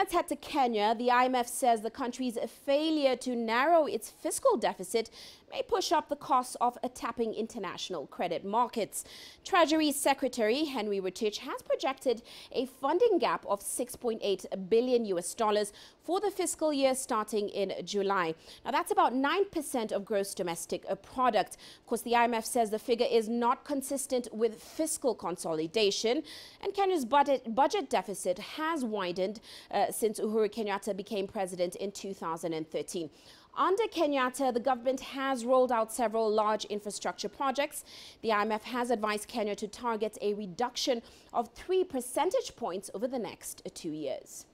let's head to Kenya. The IMF says the country's failure to narrow its fiscal deficit may push up the costs of tapping international credit markets. Treasury Secretary Henry Rotich has projected a funding gap of 6.8 billion US dollars for the fiscal year starting in July. Now that's about 9% of gross domestic product. Of course, the IMF says the figure is not consistent with fiscal consolidation and Kenya's budget, budget deficit has widened uh, since Uhuru Kenyatta became president in 2013. Under Kenyatta, the government has rolled out several large infrastructure projects. The IMF has advised Kenya to target a reduction of three percentage points over the next two years.